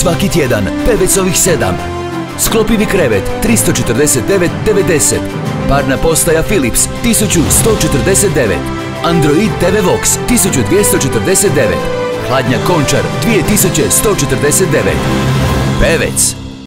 Svaki tjedan, Pevecovih 7. Sklopivi krevet 349.90. Parna postaja Philips 1149. Android TV Vox 1249. Hladnja Končar 2149. Pevec.